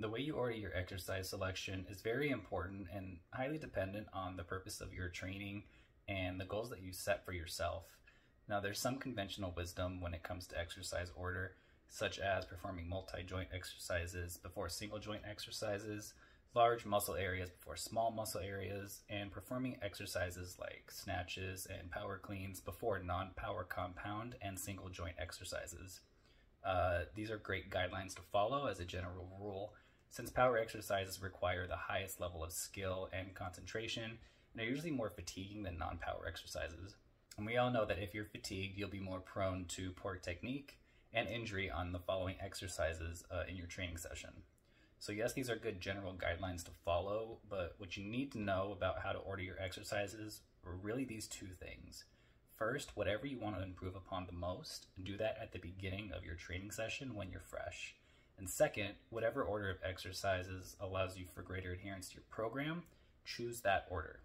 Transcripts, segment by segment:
The way you order your exercise selection is very important and highly dependent on the purpose of your training and the goals that you set for yourself. Now, there's some conventional wisdom when it comes to exercise order, such as performing multi joint exercises before single joint exercises, large muscle areas before small muscle areas, and performing exercises like snatches and power cleans before non power compound and single joint exercises. Uh, these are great guidelines to follow as a general rule, since power exercises require the highest level of skill and concentration and are usually more fatiguing than non power exercises. And we all know that if you're fatigued, you'll be more prone to poor technique and injury on the following exercises uh, in your training session. So, yes, these are good general guidelines to follow, but what you need to know about how to order your exercises are really these two things. First, whatever you want to improve upon the most, do that at the beginning of your training session when you're fresh. Second, whatever order of exercises allows you for greater adherence to your program, choose that order.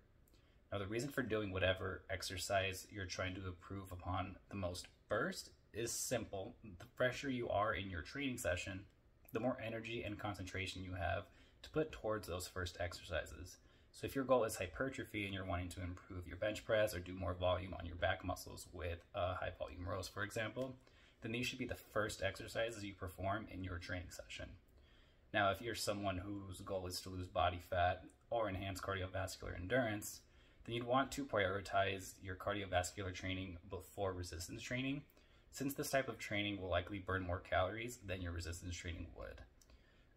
Now, the reason for doing whatever exercise you're trying to improve upon the most first is simple. The fresher you are in your training session, the more energy and concentration you have to put towards those first exercises. So if your goal is hypertrophy and you're wanting to improve your bench press or do more volume on your back muscles with a high volume rows, for example, then these should be the first exercises you perform in your training session. Now, if you're someone whose goal is to lose body fat or enhance cardiovascular endurance, then you'd want to prioritize your cardiovascular training before resistance training, since this type of training will likely burn more calories than your resistance training would.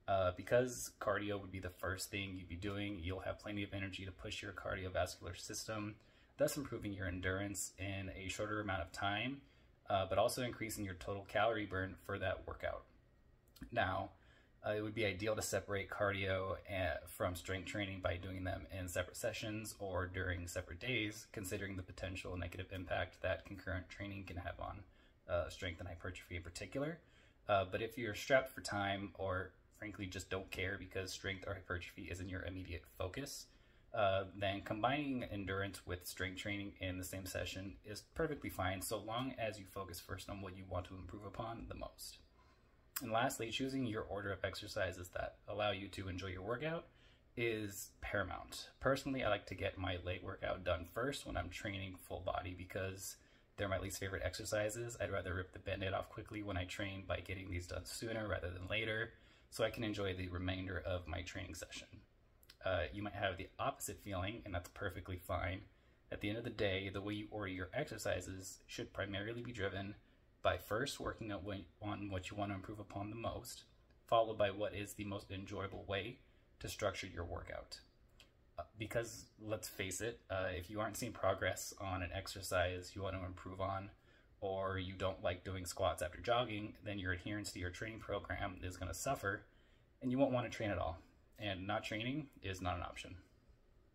Uh, because cardio would be the first thing you'd be doing, you'll have plenty of energy to push your cardiovascular system, thus improving your endurance in a shorter amount of time, uh, but also increasing your total calorie burn for that workout. Now, uh, it would be ideal to separate cardio uh, from strength training by doing them in separate sessions or during separate days, considering the potential negative impact that concurrent training can have on uh, strength and hypertrophy in particular. Uh, but if you're strapped for time or frankly just don't care because strength or hypertrophy isn't your immediate focus, uh, then combining endurance with strength training in the same session is perfectly fine so long as you focus first on what you want to improve upon the most. And lastly, choosing your order of exercises that allow you to enjoy your workout is paramount. Personally, I like to get my leg workout done first when I'm training full body because they're my least favorite exercises. I'd rather rip the band-aid off quickly when I train by getting these done sooner rather than later so I can enjoy the remainder of my training session. Uh, you might have the opposite feeling, and that's perfectly fine. At the end of the day, the way you order your exercises should primarily be driven by first working on what you want to improve upon the most, followed by what is the most enjoyable way to structure your workout. Uh, because let's face it, uh, if you aren't seeing progress on an exercise you want to improve on, or you don't like doing squats after jogging, then your adherence to your training program is going to suffer and you won't want to train at all. And not training is not an option.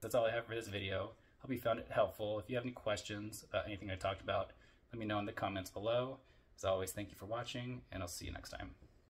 That's all I have for this video. Hope you found it helpful. If you have any questions about anything I talked about, let me know in the comments below. As always, thank you for watching, and I'll see you next time.